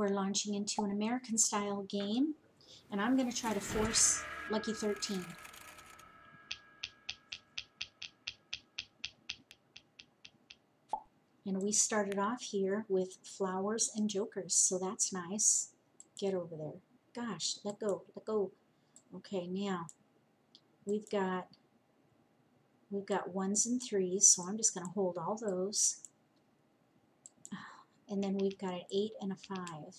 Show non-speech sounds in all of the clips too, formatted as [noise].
We're launching into an American style game, and I'm going to try to force Lucky 13. And we started off here with flowers and jokers, so that's nice. Get over there. Gosh, let go, let go. Okay, now we've got we've got ones and threes, so I'm just going to hold all those. And then we've got an eight and a five.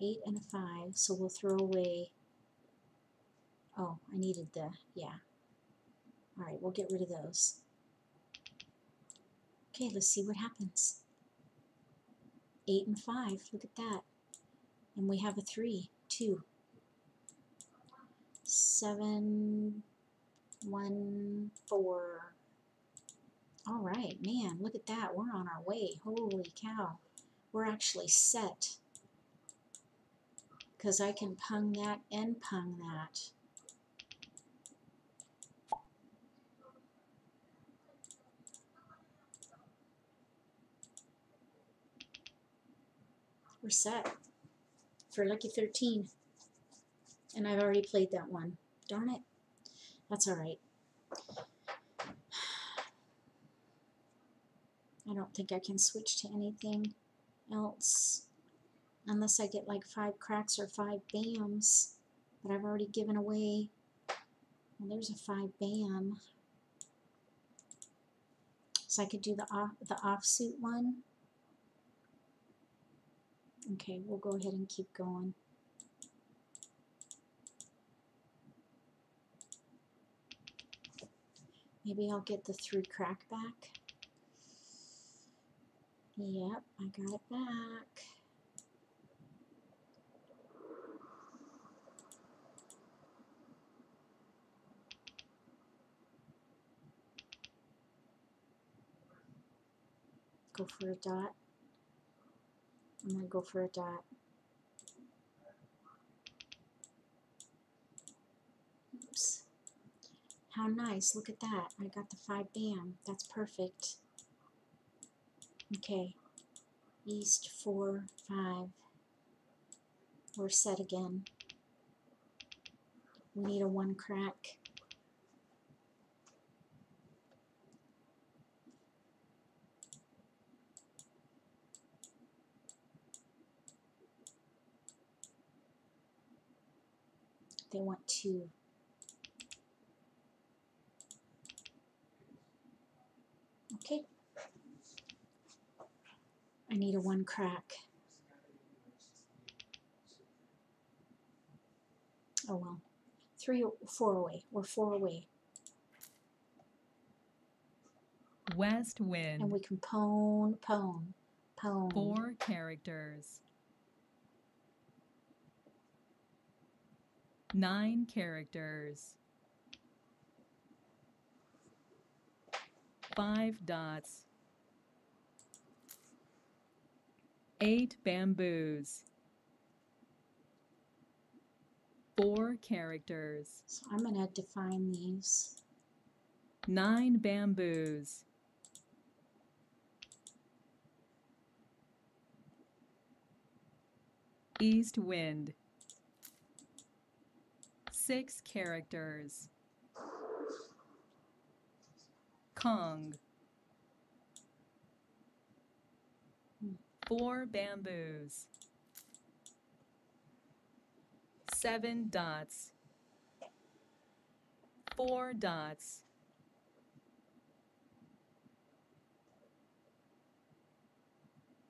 Eight and a five, so we'll throw away. Oh, I needed the, yeah. All right, we'll get rid of those. Okay, let's see what happens. Eight and five, look at that. And we have a three, two. Seven, one, four. All right, man, look at that. We're on our way. Holy cow. We're actually set. Because I can pung that and pung that. We're set for Lucky 13. And I've already played that one. Darn it. That's alright. I don't think I can switch to anything else unless I get like five cracks or five bams. that I've already given away. Well, there's a five bam. So I could do the off the offsuit one. Okay, we'll go ahead and keep going. Maybe I'll get the three crack back. Yep, I got it back. Go for a dot. I'm going to go for a dot. Oops. How nice. Look at that. I got the 5 bam. That's perfect. Okay. East 4, 5. We're set again. We need a 1 crack. They want two. Okay. I need a one crack. Oh well. Three, four away. We're four away. West Wind. And we can pone, pone, pone. Four characters. Nine characters. Five dots. Eight bamboos. Four characters. So I'm going to define these. Nine bamboos. East wind. Six characters. Kong. Four bamboos. Seven dots. Four dots.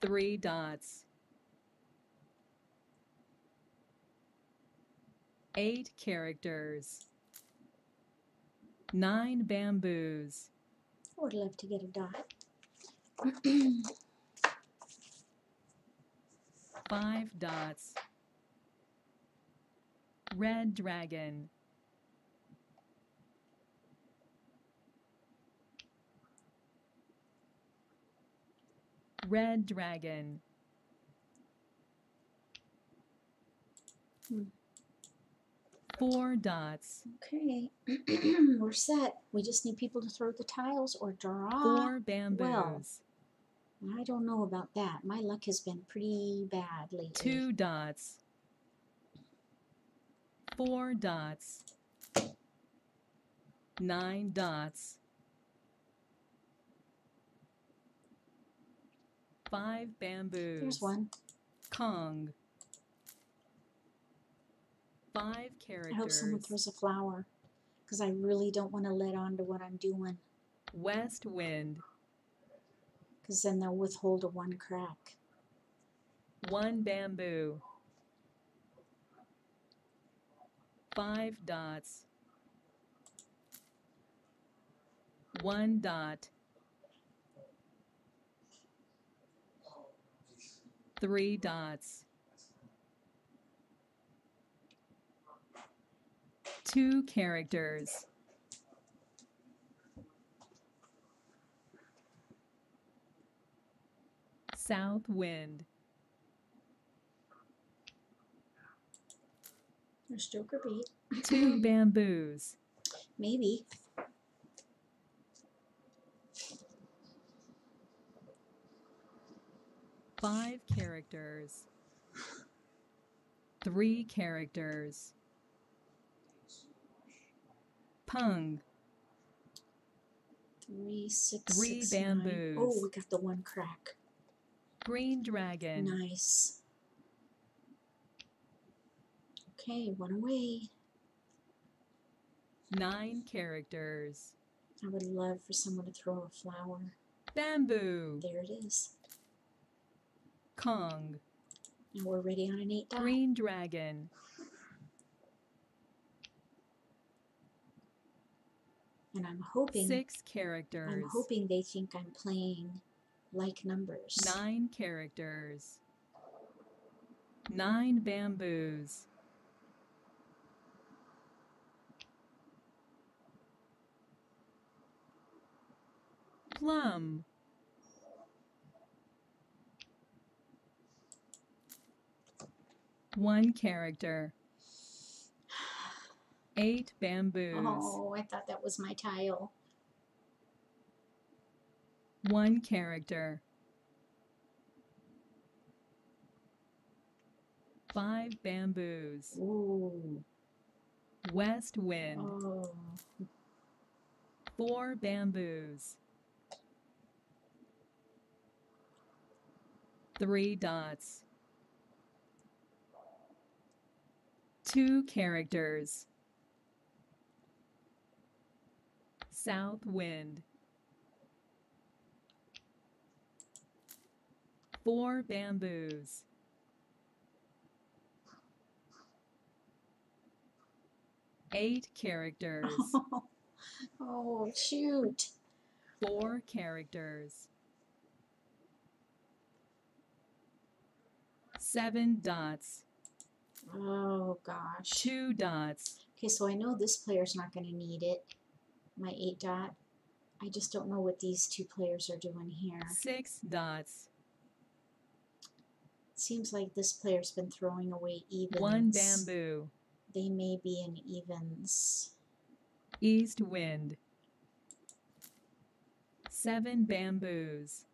Three dots. Eight characters. Nine bamboos. I would love to get a dot. [clears throat] Five dots. Red dragon. Red dragon. Hmm. Four dots. Okay, [clears throat] we're set. We just need people to throw the tiles or draw. Four bamboos. well. I don't know about that. My luck has been pretty bad lately. two dots, four dots, nine dots, five bamboos, There's one. Kong, five characters. I hope someone throws a flower. Because I really don't want to let on to what I'm doing. west wind, Because then they'll withhold a one crack. one bamboo, five dots, one dot, three dots, two characters, south wind, There's Joker Beat. two [laughs] bamboos, Maybe. five characters, three characters, pung, Three, six, Three six, nine. Oh, bamboos. Oh, we got the one crack. Green dragon, Nice. Okay, one away. nine characters, I would love for someone to throw a flower. bamboo, There it is. Kong, Now we're ready on an eight green dragon, And I'm hoping six characters, I'm hoping they think I'm playing like numbers. nine characters, nine bamboos, plum, one character, eight bamboos, Oh, I thought that was my tile. One character, five bamboos, Ooh. west wind, Oh. four bamboos, three dots, two characters, south wind, four bamboos, eight characters. [laughs] oh, shoot. four characters, seven dots, Oh, gosh. two dots, Okay, so I know this player's not going to need it. My eight dot. I just don't know what these two players are doing here. six dots, Seems like this player's been throwing away evens. one bamboo, They may be in evens. east wind, seven bamboos,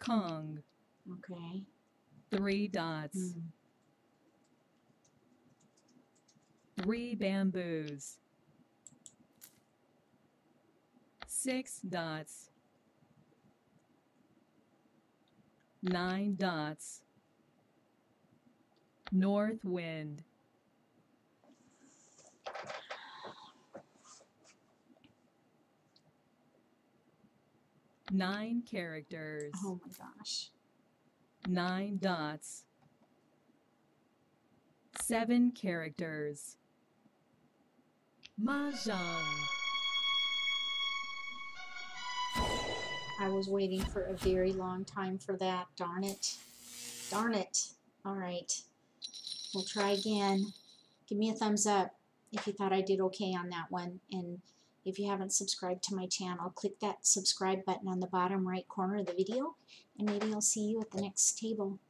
Kong, Okay. three dots, Hmm. three bamboos, six dots, nine dots, north wind, nine characters, Oh my gosh. nine dots, seven characters, Mahjong. I was waiting for a very long time for that. Darn it. Darn it. All right. We'll try again. Give me a thumbs up if you thought I did okay on that one. And if you haven't subscribed to my channel, click that subscribe button on the bottom right corner of the video. And maybe I'll see you at the next table.